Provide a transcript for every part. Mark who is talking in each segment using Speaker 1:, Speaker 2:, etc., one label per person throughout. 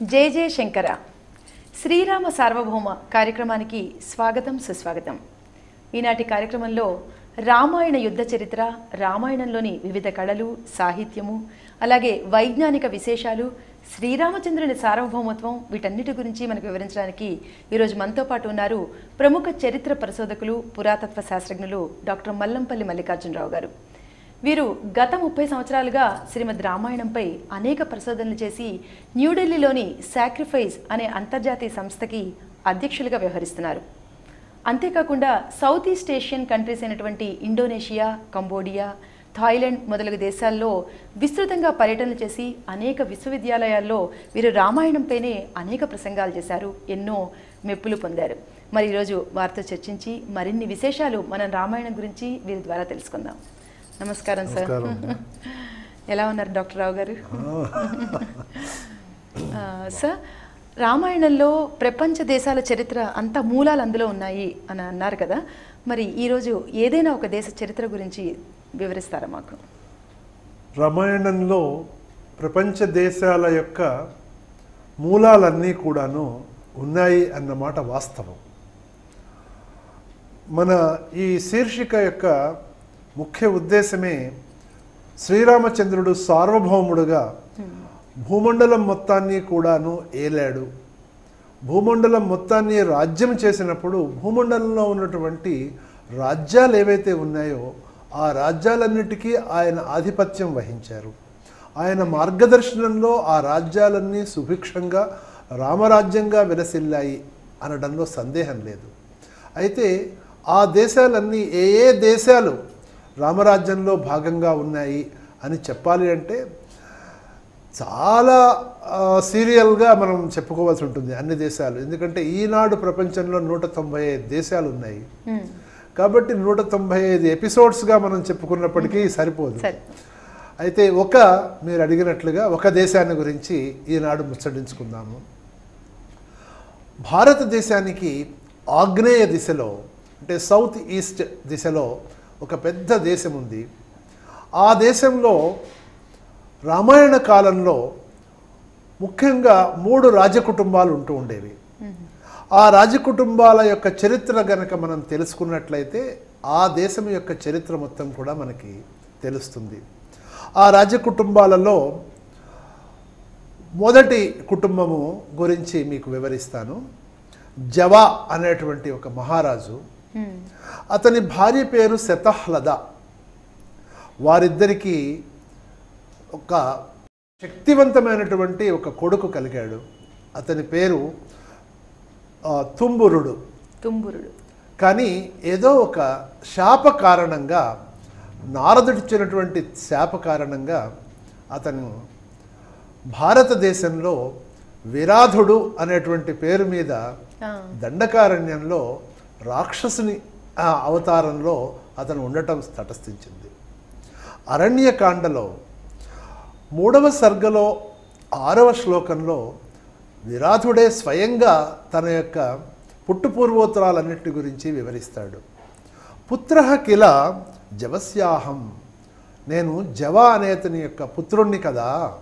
Speaker 1: జై జయ శంకర. శ్రీరామ సార్వభౌమ కార్యక్రమానికి స్వాగతం సుస్వాగతం. ఈనాటి కార్యక్రమంలో రామాయణ యుద్ధ చరిత్ర రామాయణంలోని వివిధ కళలు సాహిత్యము అలాగే వైజ్ఞానిక విశేషాలు శ్రీరామచంద్రుని సార్వభౌమత్వం వీటన్నిటి గురించి మనకు వివరించడానికి ఈరోజు మనతో పాటు ఉన్నారు ప్రముఖ చరిత్ర పరిశోధకులు పురాతత్వ శాస్త్రజ్ఞులు డాక్టర్ మల్లంపల్లి మల్లికార్జునరావు గారు. వీరు గత ముప్పై సంవత్సరాలుగా శ్రీమద్ రామాయణంపై అనేక పరిశోధనలు చేసి న్యూఢిల్లీలోని సాక్రిఫైస్ అనే అంతర్జాతీయ సంస్థకి అధ్యక్షులుగా వ్యవహరిస్తున్నారు. అంతేకాకుండా సౌత్ ఈస్ట్ ఏషియన్ కంట్రీస్ అయినటువంటి ఇండోనేషియా కంబోడియా థాయిలాండ్ మొదలగు దేశాల్లో విస్తృతంగా పర్యటనలు చేసి అనేక విశ్వవిద్యాలయాల్లో వీరు రామాయణంపైనే అనేక ప్రసంగాలు చేశారు ఎన్నో మెప్పులు పొందారు. మరి ఈరోజు వారితో చర్చించి మరిన్ని విశేషాలు మనం రామాయణం గురించి వీరి ద్వారా తెలుసుకుందాం. నమస్కారం సార్. ఎలా ఉన్నారు డాక్టర్ రావు గారు? సార్ రామాయణంలో ప్రపంచ దేశాల చరిత్ర అంత మూలాలు అందులో ఉన్నాయి అని అన్నారు కదా. మరి ఈరోజు ఏదైనా ఒక దేశ చరిత్ర గురించి వివరిస్తారా మాకు?
Speaker 2: రామాయణంలో ప్రపంచ దేశాల యొక్క మూలాలన్నీ కూడాను ఉన్నాయి అన్నమాట వాస్తవం. మన ఈ శీర్షిక యొక్క ముఖ్య ఉద్దేశమే శ్రీరామచంద్రుడు సార్వభౌముడుగా భూమండలం మొత్తాన్ని కూడాను ఏలాడు. భూమండలం మొత్తాన్ని రాజ్యం చేసినప్పుడు భూమండలంలో ఉన్నటువంటి రాజ్యాలు ఏవైతే ఉన్నాయో ఆ రాజ్యాలన్నిటికీ ఆయన ఆధిపత్యం వహించారు. ఆయన మార్గదర్శనంలో ఆ రాజ్యాలన్నీ సుభిక్షంగా రామరాజ్యంగా విలసిల్లాయి అనడంలో సందేహం లేదు. అయితే ఆ దేశాలన్నీ ఏ ఏ దేశాలు రామరాజ్యంలో భాగంగా ఉన్నాయి అని చెప్పాలి అంటే చాలా సీరియల్గా మనం చెప్పుకోవాల్సి ఉంటుంది అన్ని దేశాలు. ఎందుకంటే ఈనాడు ప్రపంచంలో నూట తొంభై ఐదు దేశాలు ఉన్నాయి. కాబట్టి నూట తొంభై ఐదు ఎపిసోడ్స్గా మనం చెప్పుకున్నప్పటికీ సరిపోదు.
Speaker 1: సరే.
Speaker 2: అయితే ఒక మీరు అడిగినట్లుగా ఒక దేశాన్ని గురించి ఈనాడు ముచ్చటించుకుందాము. భారతదేశానికి ఆగ్నేయ దిశలో అంటే సౌత్ ఈస్ట్ దిశలో ఒక పెద్ద దేశం ఉంది. ఆ దేశంలో రామాయణ కాలంలో ముఖ్యంగా మూడు రాజకుటుంబాలు ఉంటూ ఉండేవి. ఆ రాజకుటుంబాల యొక్క చరిత్ర గనక మనం తెలుసుకున్నట్లయితే ఆ దేశం యొక్క చరిత్ర మొత్తం కూడా మనకి తెలుస్తుంది. ఆ రాజకుటుంబాలలో మొదటి కుటుంబము గురించి మీకు వివరిస్తాను. జవా అనేటువంటి ఒక మహారాజు. అతని భార్య పేరు శతహ్లద. వారిద్దరికీ ఒక శక్తివంతమైనటువంటి ఒక కొడుకు కలిగాడు. అతని పేరు తుంబురుడు.
Speaker 1: తుంబురుడు.
Speaker 2: కానీ ఏదో ఒక శాప కారణంగా నారదుడిచ్చినటువంటి శాప కారణంగా అతను భారతదేశంలో విరాధుడు అనేటువంటి పేరు మీద దండకారణ్యంలో రాక్షసుని అవతారంలో అతను ఉండటం తటస్థించింది. అరణ్యకాండలో మూడవ సర్గలో ఆరవ శ్లోకంలో విరాధుడే స్వయంగా తన యొక్క పుట్టుపూర్వోత్తరాలన్నిటి గురించి వివరిస్తాడు. పుత్ర కిల జవస్యాహం నేను జవ అనే అతని యొక్క పుత్రుణ్ణి కదా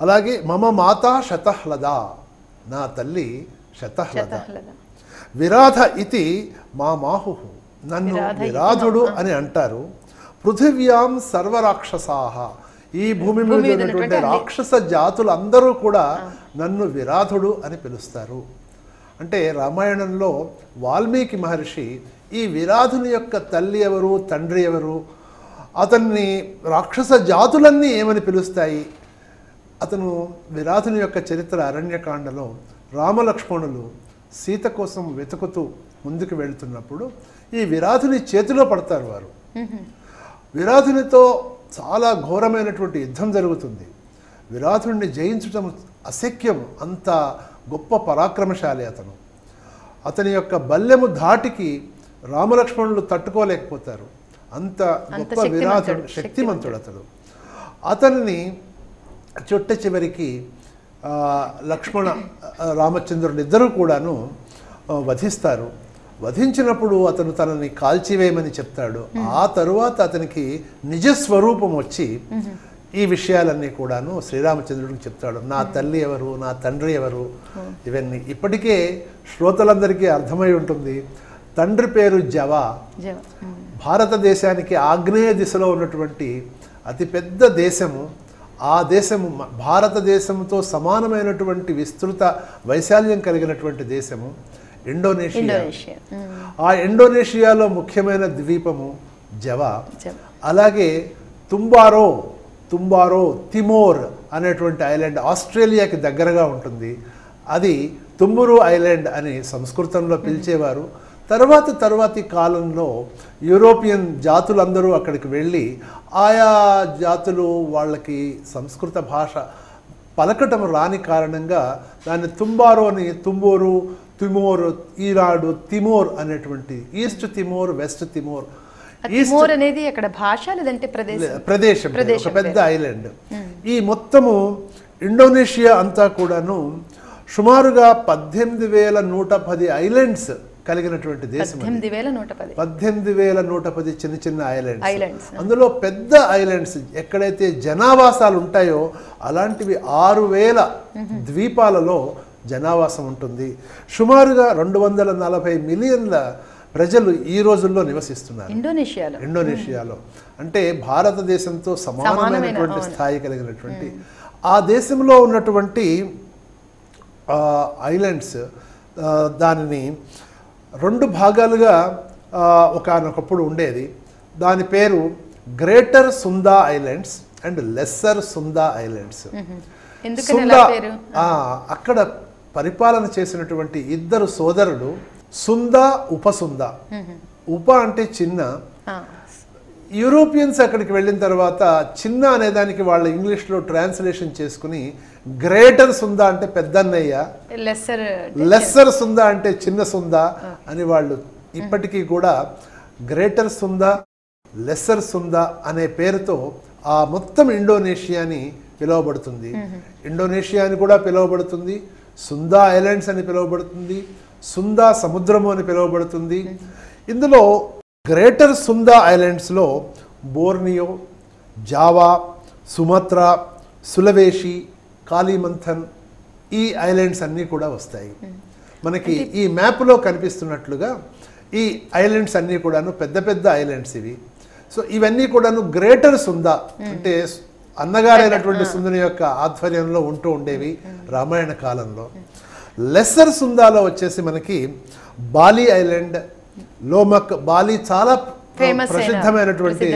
Speaker 2: అలాగే మమ మాత శతహ్లద నా తల్లి శతహ్లద. విరాధ ఇది మా మాహు. నన్ను విరాధుడు అని అంటారు. పృథివ్యాం సర్వరాక్షసాహ ఈ భూమి మీద ఉన్నటువంటి రాక్షస జాతులు అందరూ కూడా నన్ను విరాధుడు అని పిలుస్తారు. అంటే రామాయణంలో వాల్మీకి మహర్షి ఈ విరాధుని యొక్క తల్లి ఎవరు తండ్రి ఎవరు అతన్ని రాక్షస జాతులన్నీ ఏమని పిలుస్తాయి? అతను విరాధుని యొక్క చరిత్ర అరణ్యకాండలో రామలక్ష్మణులు సీత కోసం వెతుకుతూ ముందుకు వెళ్తున్నప్పుడు ఈ విరాధుని చేతిలో పడతారు వారు. విరాధునితో చాలా ఘోరమైనటువంటి యుద్ధం జరుగుతుంది. విరాధుడిని జయించటం అశక్యం అంత గొప్ప పరాక్రమశాలి అతను. అతని యొక్క బల్లెము ధాటికి రామలక్ష్మణులు తట్టుకోలేకపోతారు. అంత గొప్ప విరాధుడు శక్తిమంతుడు. అతడు అతన్ని చుట్ట చివరికి లక్ష్మణ రామచంద్రుడు ఇద్దరూ కూడాను వధిస్తారు. వధించినప్పుడు అతను తనని కాల్చివేయమని చెప్తాడు. ఆ తరువాత అతనికి నిజస్వరూపం వచ్చి ఈ విషయాలన్నీ కూడాను శ్రీరామచంద్రుడికి చెప్తాడు. నా తల్లి ఎవరు నా తండ్రి ఎవరు ఇవన్నీ. ఇప్పటికే శ్రోతలందరికీ అర్థమై ఉంటుంది. తండ్రి పేరు జవా. భారతదేశానికి ఆగ్నేయ దిశలో ఉన్నటువంటి అతిపెద్ద దేశము ఆ దేశము భారతదేశంతో సమానమైనటువంటి విస్తృత వైశాల్యం కలిగినటువంటి దేశము ఇండోనేషియా. ఆ ఇండోనేషియాలో ముఖ్యమైన ద్వీపము జవా.
Speaker 1: జవ.
Speaker 2: అలాగే తుంబారో తుంబారో తిమోర్ అనేటువంటి ఐలాండ్ ఆస్ట్రేలియాకి దగ్గరగా ఉంటుంది. అది తుమ్మురు ఐలాండ్ అని సంస్కృతంలో పిలిచేవారు. తర్వాత తర్వాతి కాలంలో యూరోపియన్ జాతులందరూ అక్కడికి వెళ్ళి ఆయా జాతులు వాళ్ళకి సంస్కృత భాష పలకటం రాని కారణంగా దాన్ని తుంబారో అని తుంబూరు తిమోర్ ఈనాడు తిమోర్ అనేటువంటి East Timor West Timor.
Speaker 1: Timor అనేది అక్కడ భాష లేదంటే ప్రదేశం?
Speaker 2: ప్రదేశం పేరు, ఒక
Speaker 1: ప్రదేశం
Speaker 2: పెద్ద ఐలాండ్. ఈ మొత్తము ఇండోనేషియా అంతా కూడాను సుమారుగా పద్దెనిమిది వేల నూట పది ఐలాండ్స్ కలిగినటువంటి దేశం.
Speaker 1: పద్దెనిమిది వేల నూట పది.
Speaker 2: చిన్న చిన్న ఐలాండ్స్. అందులో పెద్ద ఐలాండ్స్ ఎక్కడైతే జనావాసాలు ఉంటాయో అలాంటివి ఆరు వేల ద్వీపాలలో జనావాసం ఉంటుంది. సుమారుగా రెండు వందల నలభై మిలియన్ల ప్రజలు ఈ రోజుల్లో నివసిస్తున్నారు.
Speaker 1: ఇండోనేషియాలో.
Speaker 2: ఇండోనేషియాలో. అంటే భారతదేశంతో సమానమైనటువంటి. స్థాయి కలిగినటువంటి ఆ దేశంలో ఉన్నటువంటి ఐలాండ్స్ దానిని రెండు భాగాలుగా ఒకానొకప్పుడు ఉండేది. దాని పేరు greater Sunda islands and lesser Sunda islands. ఆ, అక్కడ పరిపాలన చేసినటువంటి ఇద్దరు సోదరులు సుందా ఉపసుందా. ఉప అంటే చిన్న. యూరోపియన్స్ అక్కడికి వెళ్ళిన తర్వాత చిన్న అనే దానికి వాళ్ళ ఇంగ్లీష్లో ట్రాన్స్లేషన్ చేసుకుని గ్రేటర్ సుందా అంటే పెద్దన్నయ్య
Speaker 1: లెస్సర్
Speaker 2: లెస్సర్ సుందా అంటే చిన్న సుందా అని వాళ్ళు ఇప్పటికీ కూడా గ్రేటర్ సుందా లెస్సర్ సుందా అనే పేరుతో ఆ మొత్తం ఇండోనేషియాని పిలువబడుతుంది. ఇండోనేషియా అని కూడా పిలువబడుతుంది సుందా ఐలాండ్స్ అని పిలువబడుతుంది సుందా సముద్రము అని పిలువబడుతుంది. ఇందులో greater Sunda ఐలాండ్స్లో Borneo Java Sumatra Sulawesi Kalimantan ఈ ఐలాండ్స్ అన్నీ కూడా వస్తాయి. మనకి ఈ మ్యాప్లో కనిపిస్తున్నట్లుగా ఈ ఐలాండ్స్ అన్నీ కూడాను పెద్ద పెద్ద ఐలాండ్స్ ఇవి. సో ఇవన్నీ కూడాను గ్రేటర్ సుందా అంటే అన్నగారైనటువంటి సుందని యొక్క ఆధ్వర్యంలో ఉంటూ ఉండేవి రామాయణ కాలంలో. లెస్సర్ సుందాలో వచ్చేసి మనకి బాలి ఐలాండ్ లోమక్ బాలి చాలా ప్రసిద్ధమైనటువంటి.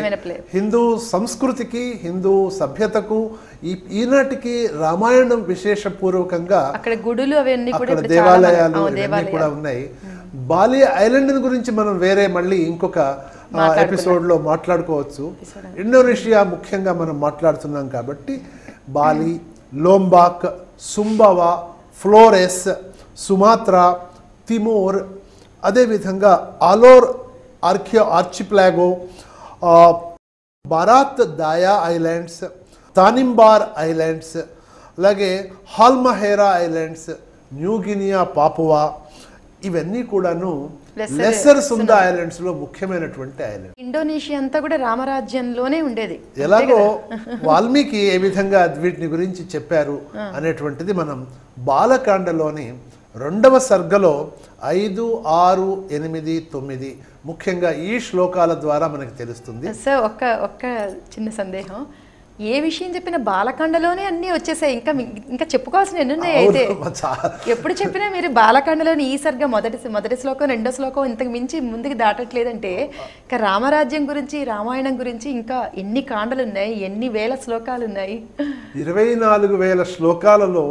Speaker 2: హిందూ సంస్కృతికి హిందూ సభ్యతకు ఈ ఈనాటికి రామాయణం విశేషపూర్వకంగా
Speaker 1: అక్కడ గుడులు అవన్నీ కూడా
Speaker 2: అక్కడ దేవాలయాలు ఇవన్నీ
Speaker 1: దేవాలయాలు
Speaker 2: కూడా ఉన్నాయి. బాలి ఐలాండ్ గురించి మనం వేరే మళ్ళీ ఇంకొక ఎపిసోడ్లో మాట్లాడుకోవచ్చు. ఇండోనేషియా ముఖ్యంగా మనం మాట్లాడుతున్నాం కాబట్టి బాలి లోంబాక్ సుంబవా ఫ్లోరెస్ సుమాత్రా తిమోర్ అదేవిధంగా Alor archaeo archipelago Barat Daya islands Tanimbar islands అలాగే హాల్మహేరా ఐలాండ్స్ న్యూగినియా పాపువా ఇవన్నీ కూడాను లెస్సర్ సుందా ఐలాండ్స్లో ముఖ్యమైనటువంటి ఐలాండ్
Speaker 1: ఇండోనేషియా అంతా కూడా రామరాజ్యంలోనే ఉండేది.
Speaker 2: ఎలాగో వాల్మీకి ఏ విధంగా వీటిని గురించి చెప్పారు అనేటువంటిది మనం బాలకాండలోని రెండవ సర్గలో ఐదు ఆరు ఎనిమిది తొమ్మిది. ముఖ్యంగా ఈ శ్లోకాల ద్వారా మనకు తెలుస్తుంది.
Speaker 1: సార్ ఒక్క ఒక్క చిన్న సందేహం. ఏ విషయం చెప్పినా బాలకాండలోనే అన్నీ వచ్చేసాయి. ఇంకా ఇంకా చెప్పుకోవాల్సిన ఎన్ని ఉన్నాయి అయితే. ఎప్పుడు చెప్పినా మీరు బాలకాండలోని ఈ సరిగ్గా మొదటి మొదటి శ్లోకం రెండో శ్లోకం ఇంతకు మించి ముందుకు దాటట్లేదంటే ఇంకా రామరాజ్యం గురించి రామాయణం గురించి ఇంకా ఎన్ని కాండలు ఉన్నాయి ఎన్ని వేల శ్లోకాలు ఉన్నాయి
Speaker 2: ఇరవై నాలుగు వేల శ్లోకాలలో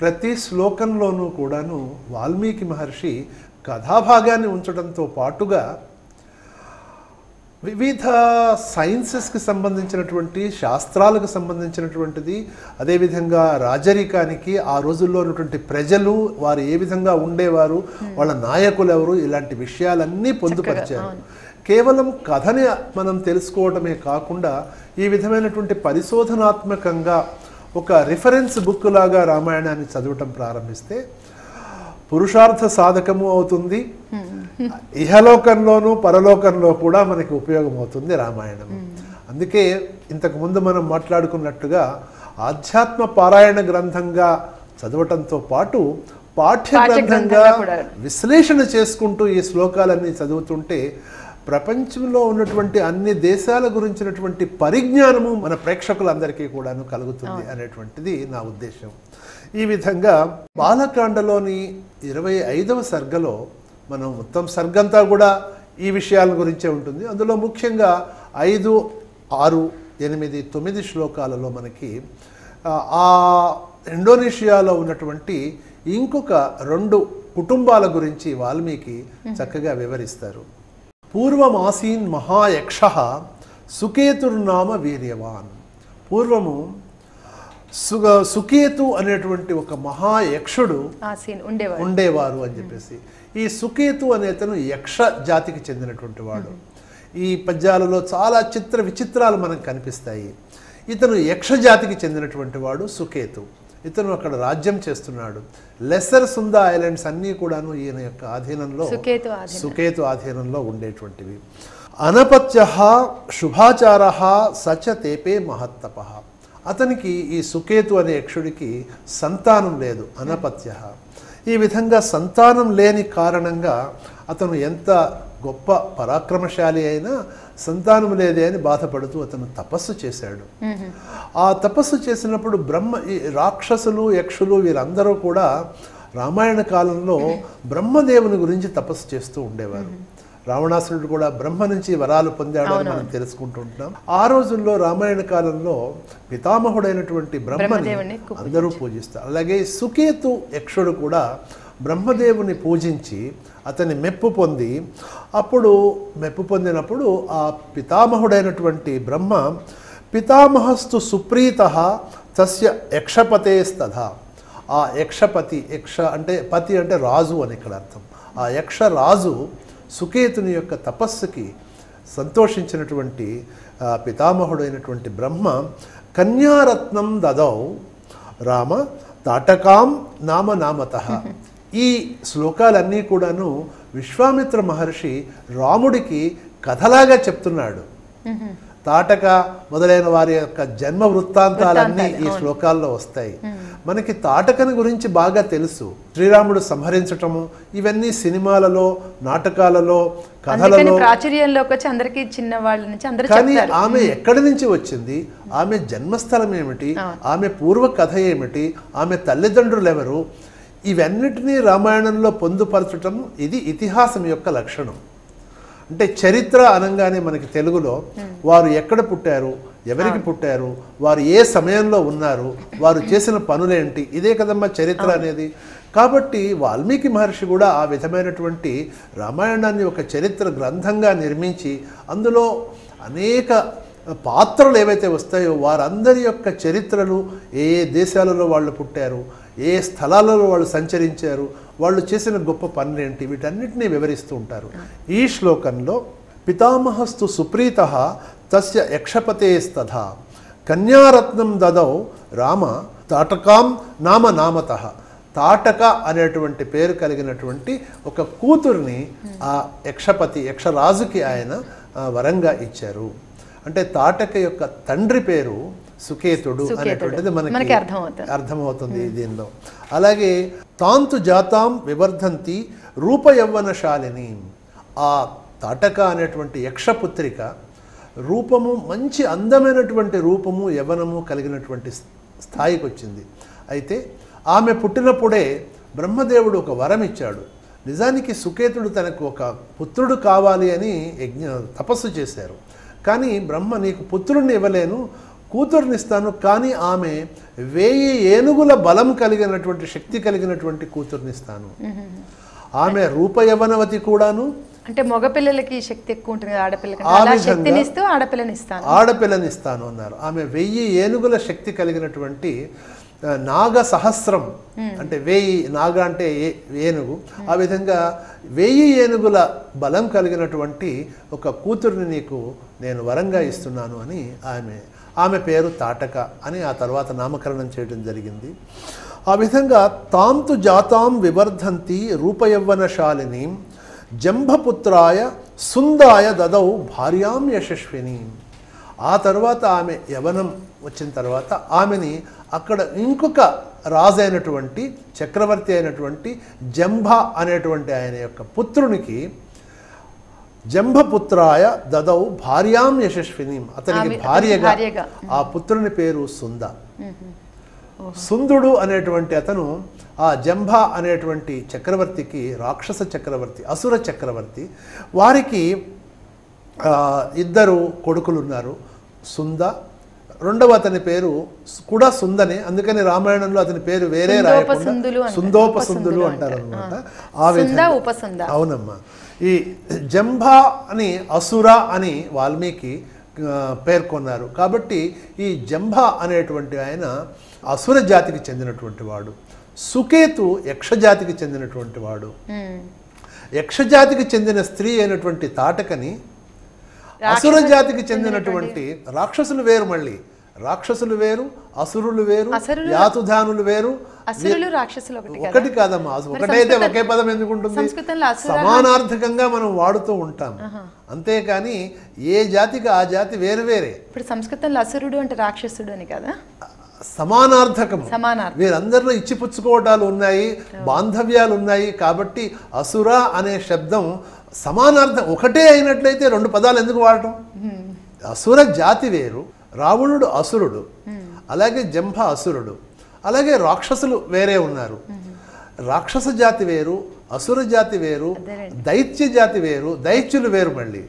Speaker 2: ప్రతి శ్లోకంలోనూ కూడాను వాల్మీకి మహర్షి కథాభాగాన్ని ఉంచడంతో పాటుగా వివిధ సైన్సెస్కి సంబంధించినటువంటి శాస్త్రాలకు సంబంధించినటువంటిది అదేవిధంగా రాజరికానికి ఆ రోజుల్లో ఉన్నటువంటి ప్రజలు వారు ఏ విధంగా ఉండేవారు వాళ్ళ నాయకులు ఎవరు ఇలాంటి విషయాలన్నీ పొందుపరిచారు. కేవలం కథని మనం తెలుసుకోవడమే కాకుండా ఈ విధమైనటువంటి పరిశోధనాత్మకంగా ఒక రిఫరెన్స్ బుక్ లాగా రామాయణాన్ని చదవటం ప్రారంభిస్తే పురుషార్థ సాధకము అవుతుంది. ఇహలోకంలోనూ పరలోకంలో కూడా మనకి ఉపయోగం అవుతుంది రామాయణం అందుకే ఇంతకుముందు మనం మాట్లాడుకున్నట్టుగా ఆధ్యాత్మ పారాయణ గ్రంథంగా చదవటంతో పాటు పాఠ్య గ్రంథంగా. విశ్లేషణ చేసుకుంటూ ఈ శ్లోకాలన్నీ చదువుతుంటే ప్రపంచంలో ఉన్నటువంటి అన్ని దేశాల గురించినటువంటి పరిజ్ఞానము మన ప్రేక్షకులందరికీ కూడాను కలుగుతుంది అనేటువంటిది నా ఉద్దేశం. ఈ విధంగా బాలకాండలోని ఇరవై ఐదవ సర్గలో మనం మొత్తం సర్గంతా కూడా ఈ విషయాల గురించే ఉంటుంది. అందులో ముఖ్యంగా ఐదు ఆరు ఎనిమిది తొమ్మిది శ్లోకాలలో మనకి ఆ, ఇండోనేషియాలో ఉన్నటువంటి ఇంకొక రెండు కుటుంబాల గురించి వాల్మీకి చక్కగా వివరిస్తారు. పూర్వమాసీన్ మహాయక్ష సుకేతుర్నామ వీర్యవాన్. పూర్వము సుగ సుకేతు అనేటువంటి ఒక
Speaker 1: సీన్ ఉండేవాడు.
Speaker 2: ఉండేవారు అని చెప్పేసి. ఈ సుకేతు అనే అతను యక్ష జాతికి చెందినటువంటి వాడు. ఈ పద్యాలలో చాలా చిత్ర విచిత్రాలు మనకు కనిపిస్తాయి. ఇతను యక్ష జాతికి చెందినటువంటి వాడు సుకేతు. ఇతను అక్కడ రాజ్యం చేస్తున్నాడు. లెసర్ సుంద ఐలాండ్స్ అన్నీ కూడాను ఈయన యొక్క ఆధీనంలో
Speaker 1: సుకేతు ఆధీనం.
Speaker 2: సుకేతు ఆధీనంలో ఉండేటువంటివి. అనపత్య శుభాచార సచ తేపే మహత్తప. అతనికి ఈ సుకేతు అనే యక్షుడికి సంతానం లేదు అనపత్య. ఈ విధంగా సంతానం లేని కారణంగా అతను ఎంత గొప్ప పరాక్రమశాలి అయినా సంతానం లేదే అని బాధపడుతూ అతను తపస్సు చేశాడు. ఆ తపస్సు చేసినప్పుడు బ్రహ్మ ఈ రాక్షసులు యక్షులు వీరందరూ కూడా రామాయణ కాలంలో బ్రహ్మదేవుని గురించి తపస్సు చేస్తూ ఉండేవారు. రావణాసురుడు కూడా బ్రహ్మ నుంచి వరాలు పొందాడు అని మనం తెలుసుకుంటూ ఉంటున్నాం ఆ రోజుల్లో రామాయణ కాలంలో పితామహుడైనటువంటి బ్రహ్మని అందరూ పూజిస్తారు. అలాగే సుకేతు యక్షుడు కూడా బ్రహ్మదేవుని పూజించి అతని మెప్పు పొంది అప్పుడు మెప్పు పొందినప్పుడు ఆ పితామహుడైనటువంటి బ్రహ్మ పితామహస్తు సుప్రీత తస్య యక్షపతేస్తథ. ఆ యక్షపతి యక్ష అంటే పతి అంటే రాజు అని ఇక్కడ అర్థం. ఆ యక్ష రాజు సుకేతుని యొక్క తపస్సుకి సంతోషించినటువంటి పితామహుడైనటువంటి బ్రహ్మ కన్యారత్నం దదౌ రామ తాటకాం నామ నామత. ఈ శ్లోకాలన్నీ కూడాను విశ్వామిత్ర మహర్షి రాముడికి కథలాగా చెప్తున్నాడు. తాటక మొదలైన వారి యొక్క జన్మ వృత్తాంతాలన్నీ ఈ శ్లోకాల్లో వస్తాయి. మనకి తాటకని గురించి బాగా తెలుసు. శ్రీరాముడు సంహరించటము ఇవన్నీ సినిమాలలో నాటకాలలో కథలలో
Speaker 1: ప్రాచుర్యంలోకి వచ్చి అందరికి చిన్న వాళ్ళ నుంచి అందరూ
Speaker 2: కానీ ఆమె ఎక్కడి నుంచి వచ్చింది? ఆమె జన్మస్థలం ఏమిటి? ఆమె పూర్వ కథ ఏమిటి? ఆమె తల్లిదండ్రులు ఎవరు? ఇవన్నిటినీ రామాయణంలో పొందుపరచటం ఇది ఇతిహాసం యొక్క లక్షణం. అంటే చరిత్ర అనగానే మనకి తెలుగులో వారు ఎక్కడ పుట్టారు ఎవరికి పుట్టారు వారు ఏ సమయంలో ఉన్నారు వారు చేసిన పనులేంటి? ఇదే కదమ్మా చరిత్ర అనేది. కాబట్టి వాల్మీకి మహర్షి కూడా ఆ విధమైనటువంటి రామాయణాన్ని ఒక చరిత్ర గ్రంథంగా నిర్మించి అందులో అనేక పాత్రలు ఏవైతే వస్తాయో వారందరి యొక్క చరిత్రలు ఏ ఏ దేశాలలో వాళ్ళు పుట్టారు ఏ స్థలాలలో వాళ్ళు సంచరించారు వాళ్ళు చేసిన గొప్ప పనులేంటి? వీటన్నిటినీ వివరిస్తూ ఉంటారు. ఈ శ్లోకంలో పితామహస్తు సుప్రీత తస్య యక్షపతేస్తథ. కన్యారత్నం దదౌ రామ తాటకాం నామ నామత. తాటక అనేటువంటి పేరు కలిగినటువంటి ఒక కూతుర్ని ఆ యక్షపతి యక్షరాజుకి ఆయన వరంగా ఇచ్చారు. అంటే తాటక యొక్క తండ్రి పేరు సుకేతుడు. అనేటువంటిది
Speaker 1: మనకి
Speaker 2: అర్థమవుతుంది. దీనిలో. అలాగే తాంతు జాతాం వివర్ధంతి రూపయవ్వనశాలిని. ఆ తాటక అనేటువంటి యక్షపుత్రిక రూపము మంచి అందమైనటువంటి రూపము యవ్వనము కలిగినటువంటి స్థాయికి వచ్చింది అయితే ఆమె పుట్టినప్పుడే బ్రహ్మదేవుడు ఒక వరం ఇచ్చాడు నిజానికి సుకేతుడు తనకు ఒక పుత్రుడు కావాలి అని యజ్ఞ తపస్సు చేశారు. కానీ బ్రహ్మ నీకు పుత్రుడిని ఇవ్వలేను కూతుర్నిస్తాను కానీ ఆమె వేయి ఏనుగుల బలం కలిగినటువంటి శక్తి కలిగినటువంటి కూతుర్నిస్తాను ఆమె రూపయవనవతి కూడాను
Speaker 1: అంటే మగపిల్లలకి శక్తి ఎక్కువ ఉంటుంది ఆడపిల్లకి
Speaker 2: ఆ
Speaker 1: అలా
Speaker 2: విధంగా
Speaker 1: శక్తిని ఇస్తూ ఆడపిల్లని ఇస్తాను.
Speaker 2: ఆడపిల్లనిస్తాను అన్నారు. ఆమె వెయ్యి ఏనుగుల శక్తి కలిగినటువంటి నాగ సహస్రం. అంటే వెయ్యి నాగ అంటే ఏనుగు. ఆ విధంగా వెయ్యి ఏనుగుల బలం కలిగినటువంటి ఒక కూతుర్ని నీకు నేను వరంగా ఇస్తున్నాను అని ఆమె ఆమె పేరు తాటక అని ఆ తర్వాత నామకరణం చేయడం జరిగింది. ఆ విధంగా తాంతు జాతాం వివర్ధంతి రూపయవ్వనశాలిని జంభపుత్రాయ సుందాయ దదౌ భార్యాం యశస్విని. ఆ తర్వాత ఆమె యవనం వచ్చిన తర్వాత ఆమెని అక్కడ ఇంకొక రాజు అయినటువంటి చక్రవర్తి అయినటువంటి జంభ అనేటువంటి ఆయన యొక్క పుత్రునికి జంభపుత్రాయ దదౌ భార్యాం యశస్వినీం. అతనికి భార్యగా. ఆ పుత్రుని పేరు సుంద. సుందుడు అనేటువంటి అతను ఆ జంభ అనేటువంటి చక్రవర్తికి రాక్షస చక్రవర్తి అసుర చక్రవర్తి వారికి ఆ, ఇద్దరు కొడుకులు ఉన్నారు సుంద. రెండవ అతని పేరు కూడా సుందనే. అందుకని రామాయణంలో అతని పేరు వేరే రాయకుండా
Speaker 1: సుందోపసుందులు అంటారు.
Speaker 2: అనమాట ఆ. విధంగా. అవునమ్మా. ఈ జంభ అని అసుర అని వాల్మీకి పేర్కొన్నారు కాబట్టి ఈ జంభ అనేటువంటి ఆయన అసుర జాతికి చెందినటువంటి వాడు. సుకేతు యక్షజాతికి చెందినటువంటి వాడు. యక్షజాతికి చెందిన స్త్రీ అయినటువంటి తాటకని అసుర జాతికి చెందినటువంటి రాక్షసులు వేరు మళ్ళీ. రాక్షసులు వేరు అసురులు వేరు యాతుధానులు వేరు.
Speaker 1: అసురులు రాక్షసులు ఒకటి కదా.
Speaker 2: ఒకటి కాదమ్మా ఒకటైతే ఒకే పదం ఎందుకు ఉంటుంది
Speaker 1: సంస్కృతంలో అసుర
Speaker 2: సమానార్థకంగా మనం వాడుతూ ఉంటాం. అంతేకాని ఏ జాతికి ఆ జాతి వేరు వేరే.
Speaker 1: ఇప్పుడు సంస్కృతంలో అసురుడు అంటే రాక్షసుడు అని కదా?
Speaker 2: సమానార్థకం
Speaker 1: సమానార్థం
Speaker 2: వీరందరిలో ఇచ్చిపుచ్చుకోవటాలు ఉన్నాయి బాంధవ్యాలు ఉన్నాయి కాబట్టి అసుర అనే శబ్దం సమానార్థం ఒకటే అయినట్లయితే రెండు పదాలు ఎందుకు వాడటం? అసుర జాతి వేరు రావణుడు అసురుడు అలాగే జంభ అసురుడు అలాగే రాక్షసులు వేరే ఉన్నారు. రాక్షస జాతి వేరు అసుర జాతి వేరు దైత్య జాతి వేరు దైత్యులు వేరు మళ్ళీ.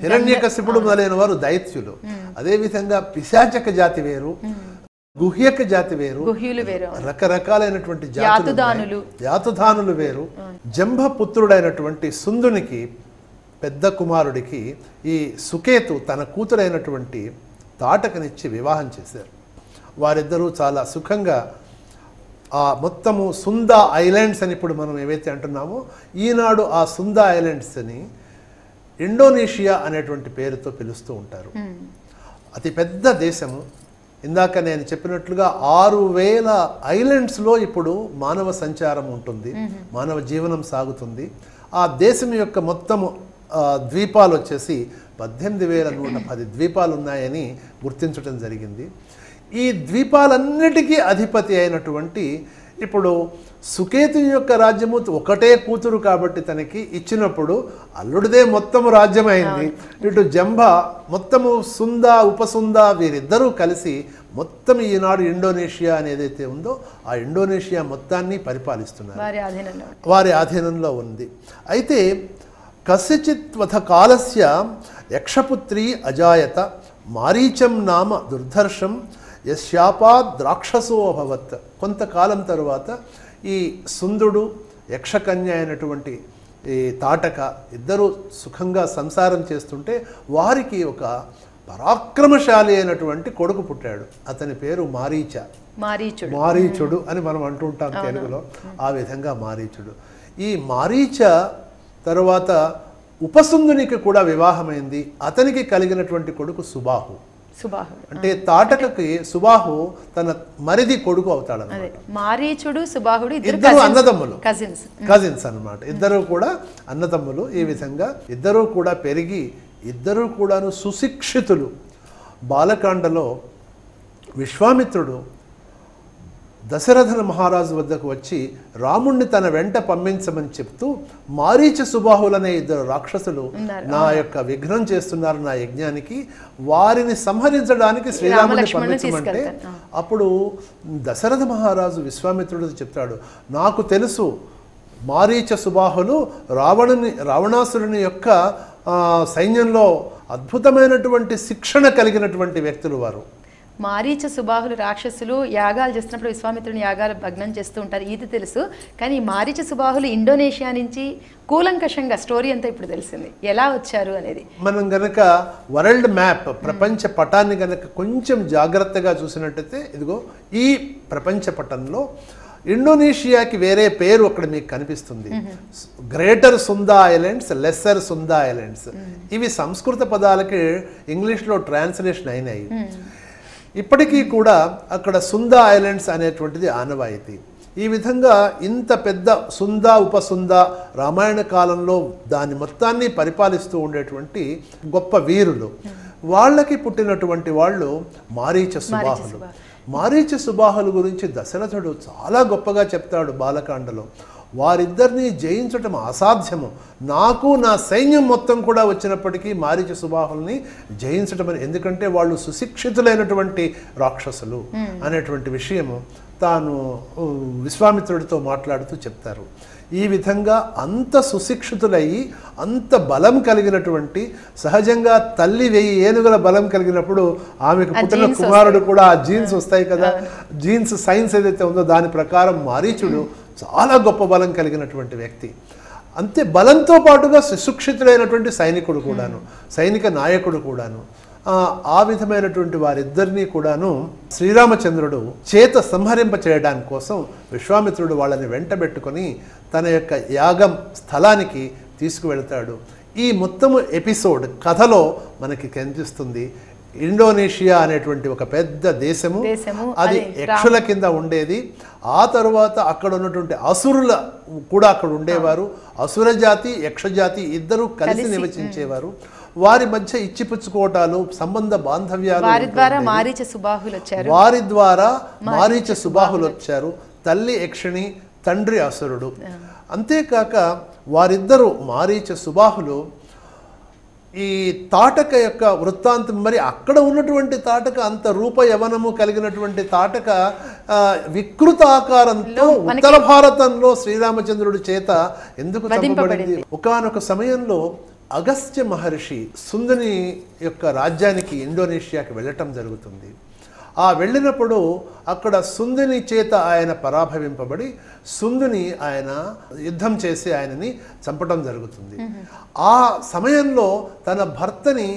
Speaker 2: హిరణ్యకశిపుడు మొదలైన వారు దైత్యులు. అదేవిధంగా పిశాచక జాతి వేరు గుహ్యక జాతి వేరు రకరకాలైనటువంటి జాతులు. యాతుధానులు వేరు. జంభ పుత్రుడైనటువంటి సుందునికి పెద్ద కుమారుడికి ఈ సుకేతు తన కూతురైనటువంటి తాటకనిచ్చి వివాహం చేశారు. వారిద్దరూ చాలా సుఖంగా ఆ మొత్తము సుందా ఐలాండ్స్ అని ఇప్పుడు మనం ఏవైతే అంటున్నామో ఈనాడు ఆ సుందా ఐలాండ్స్ అని ఇండోనేషియా అనేటువంటి పేరుతో పిలుస్తూ ఉంటారు. అతి పెద్ద దేశము. ఇందాక నేను చెప్పినట్లుగా ఆరు వేల ఐలాండ్స్లో ఇప్పుడు మానవ సంచారం ఉంటుంది. మానవ జీవనం సాగుతుంది. ఆ దేశం యొక్క మొత్తము ద్వీపాలు వచ్చేసి పద్దెనిమిది వేల నూట పది ద్వీపాలు ఉన్నాయని గుర్తించడం జరిగింది. ఈ ద్వీపాలన్నిటికీ అధిపతి అయినటువంటి ఇప్పుడు సుకేతు యొక్క రాజ్యము ఒకటే కూతురు కాబట్టి తనకి ఇచ్చినప్పుడు అల్లుడిదే మొత్తము రాజ్యమైంది. ఇటు జంబ మొత్తము సుంద ఉపసుంద వీరిద్దరూ కలిసి మొత్తం ఈనాడు ఇండోనేషియా అనేదైతే ఉందో ఆ ఇండోనేషియా మొత్తాన్ని పరిపాలిస్తున్నారు.
Speaker 1: వారి ఆధీనంలో
Speaker 2: ఉంది. అయితే కస్యచిత్ వధ కాలస్య యక్షపుత్రి అజాయత మారీచం నామ దుర్ధర్షం యశాపాద్ ద్రాక్షసో అభవత్ కొంతకాలం తరువాత ఈ సుందుడు యక్షకన్య అయినటువంటి ఈ తాటక ఇద్దరు సుఖంగా సంసారం చేస్తుంటే వారికి ఒక పరాక్రమశాలి అయినటువంటి కొడుకు పుట్టాడు. అతని పేరు మారీచ.
Speaker 1: మారీచుడు.
Speaker 2: మారీచుడు అని మనం అంటుంటాం తెలుగులో. ఆ విధంగా మారీచుడు. ఈ మారీచ తరువాత ఉపసుందునికి కూడా వివాహమైంది. అతనికి కలిగినటువంటి కొడుకు సుబాహు.
Speaker 1: సుబాహుడు
Speaker 2: అంటే తాటకకి సుబాహు తన మరిది కొడుకు
Speaker 1: అదే మారీచుడు సుబాహుడు ఇద్దరు
Speaker 2: అన్నదమ్ములు.
Speaker 1: కజిన్స్
Speaker 2: కజిన్స్ అన్నమాట. ఇద్దరు కూడా అన్నదమ్ములు ఈ విధంగా. ఇద్దరూ కూడా పెరిగి ఇద్దరూ కూడాను సుశిక్షితులు. బాలకాండలో విశ్వామిత్రుడు దశరథన మహారాజు వద్దకు వచ్చి రాముణ్ణి తన వెంట పంపించమని చెప్తూ మారీచ సుబాహులనే ఇద్దరు రాక్షసులు. నా యొక్క విఘ్నం చేస్తున్నారు నా యజ్ఞానికి వారిని సంహరించడానికి శ్రీరాముని పంపించమంటే. అప్పుడు దశరథ మహారాజు విశ్వామిత్రుడు చెప్తాడు నాకు తెలుసు మారీచ సుబాహులు రావణుని రావణాసురుని యొక్క సైన్యంలో అద్భుతమైనటువంటి శిక్షణ కలిగినటువంటి వ్యక్తులు వారు
Speaker 1: మారీచ సుబాహులు రాక్షసులు యాగాలు చేస్తున్నప్పుడు విశ్వామిత్రుని యాగాలు భగ్నం చేస్తూ ఉంటారు. ఇది తెలుసు. కానీ మారీచ సుబాహులు ఇండోనేషియా నుంచి కూలంకషంగా స్టోరీ అంతా ఇప్పుడు తెలిసింది. ఎలా వచ్చారు అనేది.
Speaker 2: మనం గనక వరల్డ్ మ్యాప్ ప్రపంచ పటాన్ని గనక కొంచెం జాగ్రత్తగా చూసినట్టయితే ఇదిగో ఈ ప్రపంచ పటంలో ఇండోనేషియాకి వేరే పేరు అక్కడ మీకు కనిపిస్తుంది. Greater Sunda islands lesser Sunda islands. ఇవి సంస్కృత పదాలకి ఇంగ్లీష్లో ట్రాన్స్లేషన్ అయినాయి. ఇప్పటికీ కూడా అక్కడ సుందా ఐలాండ్స్ అనేటువంటిది ఆనవాయితీ. ఈ విధంగా ఇంత పెద్ద సుందా ఉపసుంద రామాయణ కాలంలో దాని మొత్తాన్ని పరిపాలిస్తూ ఉండేటువంటి గొప్ప వీరులు. వాళ్ళకి పుట్టినటువంటి వాళ్ళు మారీచ సుబాహులు. మారీచ సుబాహుల గురించి దశరథుడు చాలా గొప్పగా చెప్తాడు బాలకాండలో. వారిద్దరిని జయించటం అసాధ్యము. నాకు నా సైన్యం మొత్తం కూడా వచ్చినప్పటికీ మారీచ సుబాహుల్ని జయించటం అని ఎందుకంటే వాళ్ళు సుశిక్షితులైనటువంటి రాక్షసులు అనేటువంటి విషయము తాను విశ్వామిత్రుడితో మాట్లాడుతూ చెప్తారు. ఈ విధంగా అంత సుశిక్షితులయ్యి అంత బలం కలిగినటువంటి సహజంగా తల్లి వెయ్యి ఏనుగుల బలం కలిగినప్పుడు ఆమెకు పుట్టిన కుమారుడు కూడా ఆ జీన్స్ వస్తాయి కదా. జీన్స్ సైన్స్ ఏదైతే ఉందో దాని ప్రకారం మారీచుడు. చాలా గొప్ప బలం కలిగినటువంటి వ్యక్తి. అంతే బలంతో పాటుగా సుశిక్షితుడైనటువంటి సైనికుడు కూడాను సైనిక నాయకుడు కూడాను ఆ, విధమైనటువంటి వారిద్దరినీ కూడాను శ్రీరామచంద్రుడు చేత సంహరింప చేయడానికి కోసం విశ్వామిత్రుడు వాళ్ళని వెంటబెట్టుకొని తన యొక్క యాగం స్థలానికి తీసుకువెళ్తాడు. ఈ మొత్తము ఎపిసోడ్ కథలో మనకి కనిపిస్తుంది ఇండోనేషియా అనేటువంటి ఒక పెద్ద దేశము. అది యక్షుల కింద ఉండేది. ఆ తరువాత అక్కడ ఉన్నటువంటి అసురుల కూడా అక్కడ ఉండేవారు. అసుర జాతి యక్ష జాతి ఇద్దరు కలిసి నివసించేవారు. వారి మధ్య ఇచ్చిపుచ్చుకోవటాలు సంబంధ బాంధవ్యాలు
Speaker 1: వారి ద్వారా. మారీచ సుబాహులు వచ్చారు.
Speaker 2: వారి ద్వారా మారీచ సుబాహులు వచ్చారు. తల్లి యక్షిణి తండ్రి అసురుడు. అంతేకాక వారిద్దరూ మారీచ సుబాహులు ఈ తాటక యొక్క వృత్తాంతం మరి అక్కడ ఉన్నటువంటి తాటక అంత రూప యవనము కలిగినటువంటి తాటక వికృత ఆకారంతో ఉత్తర భారతంలో శ్రీరామచంద్రుడి చేత ఎందుకు చంపబడింది? ఒకానొక సమయంలో అగస్త్య మహర్షి సుందని యొక్క రాజ్యానికి ఇండోనేషియాకి వెళ్ళటం జరుగుతుంది. ఆ వెళ్ళినప్పుడు అక్కడ సుందుని చేత ఆయన పరాభవింపబడి సుందుని ఆయన యుద్ధం చేసి ఆయనని చంపడం జరుగుతుంది. ఆ సమయంలో తన భర్తని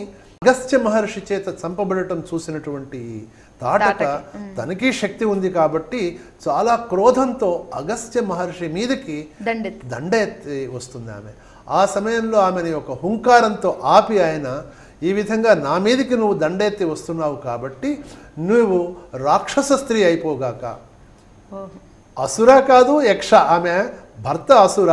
Speaker 2: అగస్త్య మహర్షి చేత చంపబడటం చూసినటువంటి తాటక తనకి శక్తి ఉంది కాబట్టి చాలా క్రోధంతో అగస్త్య మహర్షి మీదకి
Speaker 1: దండెత్తి.
Speaker 2: దండ ఎత్తి వస్తుంది ఆమె. ఆ సమయంలో ఆమెని ఒక హుంకారంతో ఆపి ఆయన ఈ విధంగా నా మీదకి నువ్వు దండెత్తి వస్తున్నావు కాబట్టి నువ్వు రాక్షస స్త్రీ అయిపోగాక. అసుర కాదు యక్ష. ఆమె భర్త అసుర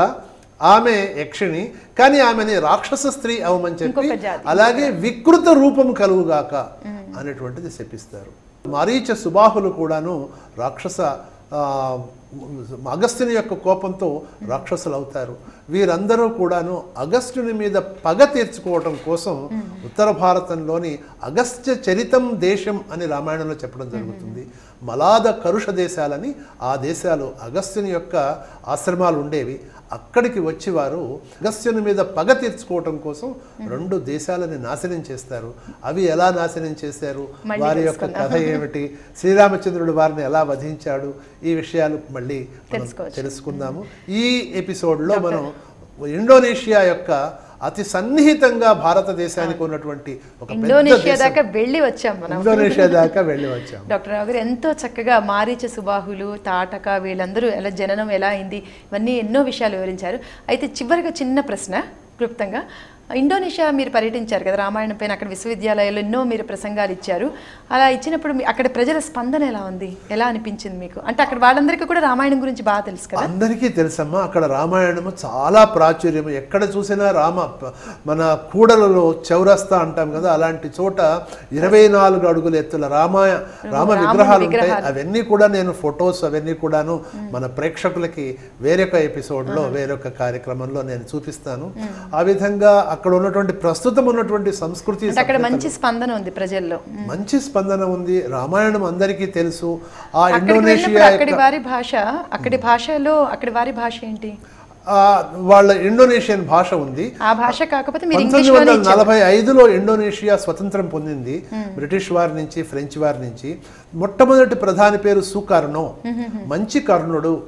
Speaker 2: ఆమె యక్షిణి. కానీ ఆమెని రాక్షస స్త్రీ అవమని చెప్పి. అలాగే వికృత రూపం కలుగుగాక అనేటువంటిది శపిస్తారు. మరీచ సుబాహులు కూడాను రాక్షస అగస్త్యుని యొక్క కోపంతో రాక్షసులు అవుతారు. వీరందరూ కూడాను అగస్త్యుని మీద పగ తీర్చుకోవటం కోసం ఉత్తర భారతంలోని అగస్త్య చరితం దేశం అని రామాయణంలో చెప్పడం జరుగుతుంది. మలాద కరుష దేశాలని ఆ దేశాలు అగస్త్యుని యొక్క ఆశ్రమాలు ఉండేవి. అక్కడికి వచ్చి వారు అగస్త్యుని మీద పగ తీర్చుకోవటం కోసం రెండు దేశాలని నాశనం చేస్తారు. అవి ఎలా నాశనం చేశారు? వారి యొక్క కథ ఏమిటి? శ్రీరామచంద్రుడు వారిని ఎలా వధించాడు? ఈ విషయాలు మళ్ళీ మనం. తెలుసుకుందాము. ఈ ఎపిసోడ్లో మనం ఇండోనేషియా యొక్క అతి సన్నిహితంగా భారతదేశానికి ఉన్నటువంటి ఒక
Speaker 1: ఇండోనేషియా. దాకా వెళ్ళి వచ్చాం మనం.
Speaker 2: ఇండోనేషియా దాకా వెళ్ళి వచ్చాం.
Speaker 1: డాక్టర్ రావు గారు ఎంతో చక్కగా మారీచ సుబాహులు తాటక వీళ్ళందరూ ఎలా జననం ఎలా అయింది ఇవన్నీ ఎన్నో విషయాలు వివరించారు. అయితే చివరిగా చిన్న ప్రశ్న క్లుప్తంగా ఇండోనేషియా మీరు పర్యటించారు కదా రామాయణం పైన అక్కడ విశ్వవిద్యాలయాల్లో ఎన్నో మీరు ప్రసంగాలు ఇచ్చారు. అలా ఇచ్చినప్పుడు అక్కడ ప్రజల స్పందన ఎలా ఉంది? ఎలా అనిపించింది మీకు? అంటే అక్కడ వాళ్ళందరికీ కూడా రామాయణం గురించి బాగా తెలుసు కదా?
Speaker 2: అందరికీ తెలుసమ్మా అక్కడ రామాయణము చాలా ప్రాచుర్యం ఎక్కడ చూసినా రామ మన కూడలలో చౌరస్తా అంటాం కదా అలాంటి చోట ఇరవై నాలుగు అడుగుల ఎత్తుల రామాయ రామ విగ్రహాలు ఉంటాయి. అవన్నీ కూడా నేను ఫొటోస్ అవన్నీ కూడాను మన ప్రేక్షకులకి వేరొక ఎపిసోడ్లో వేరొక కార్యక్రమంలో నేను చూపిస్తాను. ఆ విధంగా అక్కడ ఉన్నటువంటి ప్రస్తుతం ఉన్నటువంటి సంస్కృతి
Speaker 1: అక్కడ మంచి స్పందన ఉంది ప్రజల్లో.
Speaker 2: మంచి స్పందన ఉంది. రామాయణం అందరికీ తెలుసు. ఆ ఇండోనేషియా
Speaker 1: అక్కడి వారి భాష అక్కడి భాషలో అక్కడి వారి భాష ఏంటి?
Speaker 2: వాళ్ళ ఇండోనేషియన్ భాష ఉంది.
Speaker 1: ఆ భాష కాకపోతే
Speaker 2: పంతొమ్మిది వందల నలభై ఐదులో ఇండోనేషియా స్వతంత్రం పొందింది. బ్రిటిష్ వారి నుంచి ఫ్రెంచ్ వారి నుంచి. మొట్టమొదటి ప్రధాని పేరు సుకర్ణో. మంచి కర్ణుడు.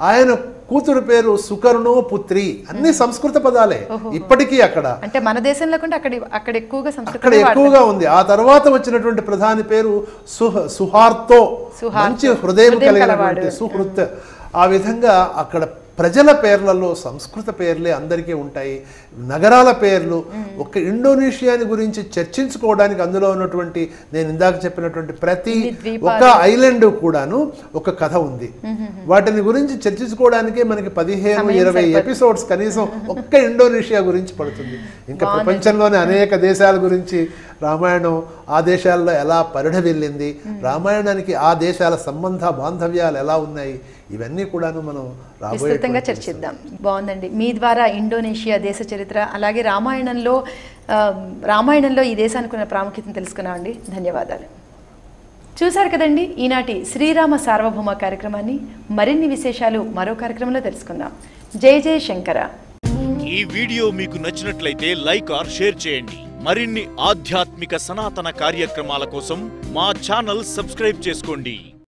Speaker 2: ఆయన కూతురు పేరు సుకర్ణో పుత్రి. అన్ని సంస్కృత పదాలే. ఇప్పటికీ అక్కడ.
Speaker 1: అంటే మన దేశంలో అక్కడ అక్కడ ఎక్కువగా
Speaker 2: అక్కడ
Speaker 1: సంస్కృతం
Speaker 2: ఎక్కువగా ఉంది. ఆ తర్వాత వచ్చినటువంటి ప్రధాని పేరు సుహ సుహార్తో. మంచి హృదయం కలిగినటువంటి. సుహృత్. ఆ విధంగా అక్కడ ప్రజల పేర్లలో సంస్కృత పేర్లే అందరికీ ఉంటాయి. నగరాల పేర్లు ఒక ఇండోనేషియాని గురించి చర్చించుకోవడానికి అందులో ఉన్నటువంటి నేను ఇందాక చెప్పినటువంటి ప్రతి. ఒక ఐలాండ్ కూడాను ఒక కథ ఉంది. వాటిని గురించి చర్చించుకోవడానికే మనకి పదిహేను ఇరవై. ఎపిసోడ్స్ కనీసం ఒక్క ఇండోనేషియా గురించి పడుతుంది. ఇంకా ప్రపంచంలోని అనేక దేశాల గురించి రామాయణం ఆ దేశాల్లో ఎలా పరిఢవిల్లింది రామాయణానికి ఆ దేశాల సంబంధ బాంధవ్యాలు ఎలా ఉన్నాయి? ఇవన్నీ కూడాను మనం రాబోయే
Speaker 1: విస్తృతంగా చర్చిద్దాం. బాగుందండి. మీ ద్వారా ఇండోనేషియా దేశ చరిత్ర అలాగే రామాయణంలో రామాయణంలో ఈ దేశానికి ఉన్న ప్రాముఖ్యతను తెలుసుకున్నామండి. ధన్యవాదాలు. చూశారు కదండి ఈనాటి శ్రీరామ సార్వభౌమ కార్యక్రమాన్ని. మరిన్ని విశేషాలు మరో కార్యక్రమంలో తెలుసుకుందాం. జై జై శంకర.
Speaker 3: ఈ వీడియో మీకు నచ్చినట్లయితే లైక్ ఆర్ షేర్ చేయండి. మరిన్ని ఆధ్యాత్మిక సనాతన కార్యక్రమాల కోసం మా ఛానల్ సబ్స్క్రైబ్ చేసుకోండి.